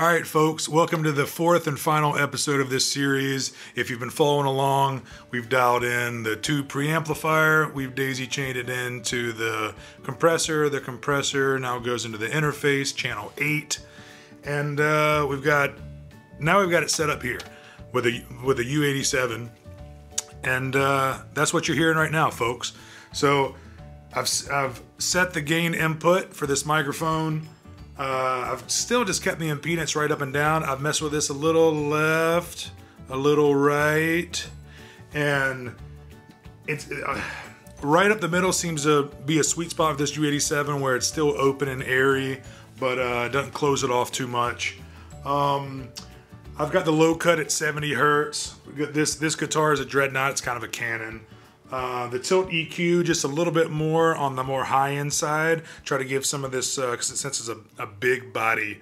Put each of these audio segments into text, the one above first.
All right, folks, welcome to the fourth and final episode of this series. If you've been following along, we've dialed in the tube preamplifier, we've daisy chained it into the compressor. The compressor now goes into the interface, channel 8, and uh, we've got now we've got it set up here with a with a U87, and uh, that's what you're hearing right now, folks. So I've I've set the gain input for this microphone uh, I've still just kept the impedance right up and down. I've messed with this a little left, a little right, and it's uh, right up the middle seems to be a sweet spot of this U87 where it's still open and airy, but uh, doesn't close it off too much. Um, I've got the low cut at 70 hertz. This this guitar is a dreadnought. It's kind of a Canon. Uh, the tilt EQ just a little bit more on the more high end side. Try to give some of this, uh, since it's a, a big body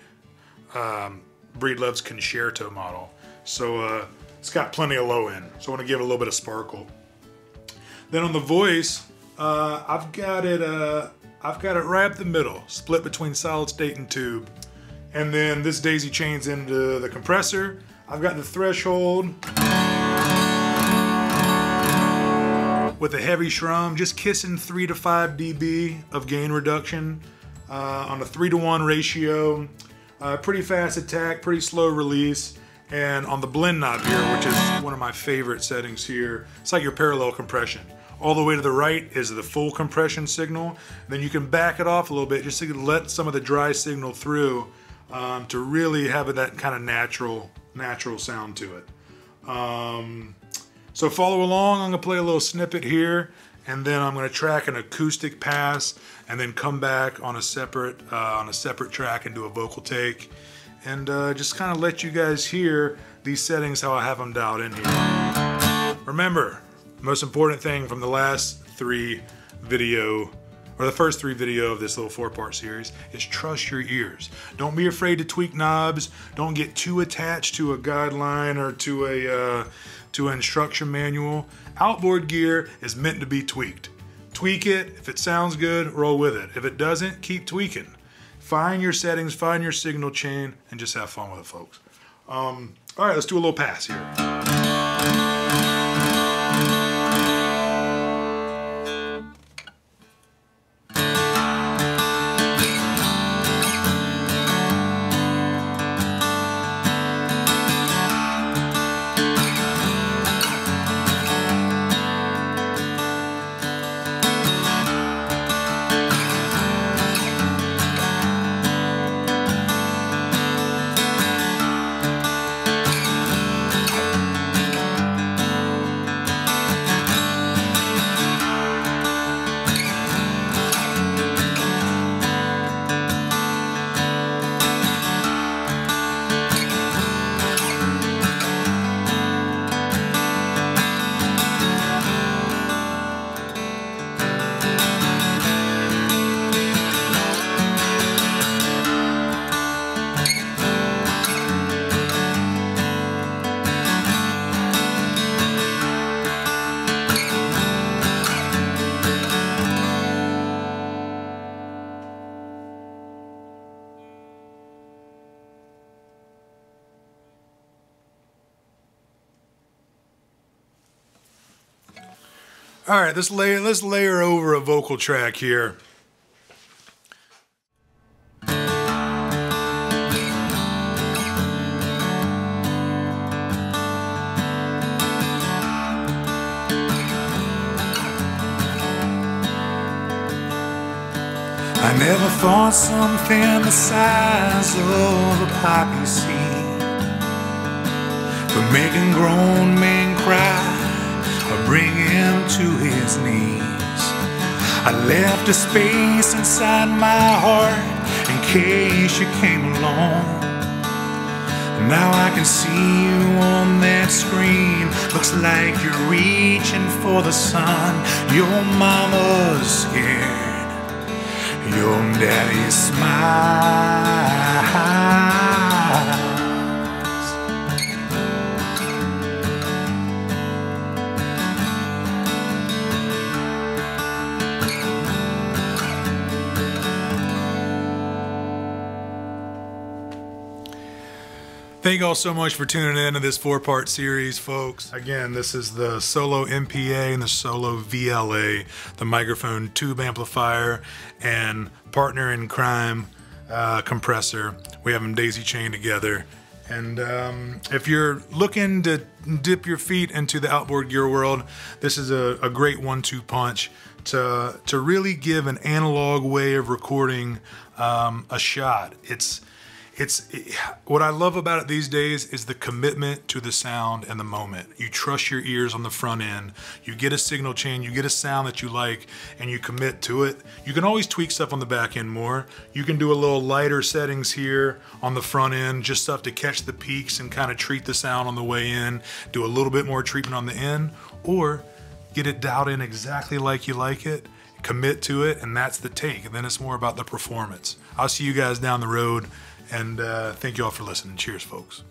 um, Breedlove's Concerto model. So uh, it's got plenty of low end. So I want to give it a little bit of sparkle. Then on the voice, uh, I've got it. Uh, I've got it right up the middle, split between solid state and tube. And then this daisy chains into the compressor. I've got the threshold. With a heavy shrum, just kissing 3 to 5 dB of gain reduction uh, on a 3 to 1 ratio. Uh, pretty fast attack, pretty slow release. And on the blend knob here, which is one of my favorite settings here, it's like your parallel compression. All the way to the right is the full compression signal. Then you can back it off a little bit just to let some of the dry signal through um, to really have that kind of natural, natural sound to it. Um, so follow along, I'm gonna play a little snippet here and then I'm gonna track an acoustic pass and then come back on a separate, uh, on a separate track and do a vocal take and uh, just kind of let you guys hear these settings how I have them dialed in here. Remember, most important thing from the last three video or the first three video of this little four part series is trust your ears. Don't be afraid to tweak knobs. Don't get too attached to a guideline or to a, uh, to an instruction manual. Outboard gear is meant to be tweaked. Tweak it. If it sounds good, roll with it. If it doesn't, keep tweaking. Find your settings, find your signal chain, and just have fun with it, folks. Um, all right, let's do a little pass here. All right, let's layer, let's layer over a vocal track here. I never thought something the size of a poppy seed make a grown man cry bring him to his knees. I left a space inside my heart in case you came along. Now I can see you on that screen. Looks like you're reaching for the sun. Your mama's scared. Your daddy smiles. Thank you all so much for tuning in to this four part series, folks. Again, this is the Solo MPA and the Solo VLA, the microphone tube amplifier and partner in crime uh, compressor. We have them daisy chained together. And um, if you're looking to dip your feet into the outboard gear world, this is a, a great one two punch to, to really give an analog way of recording um, a shot. It's it's it, what I love about it these days is the commitment to the sound and the moment. You trust your ears on the front end. You get a signal chain, you get a sound that you like, and you commit to it. You can always tweak stuff on the back end more. You can do a little lighter settings here on the front end, just stuff to catch the peaks and kind of treat the sound on the way in. Do a little bit more treatment on the end, or get it dialed in exactly like you like it commit to it, and that's the take. And then it's more about the performance. I'll see you guys down the road, and uh, thank you all for listening. Cheers, folks.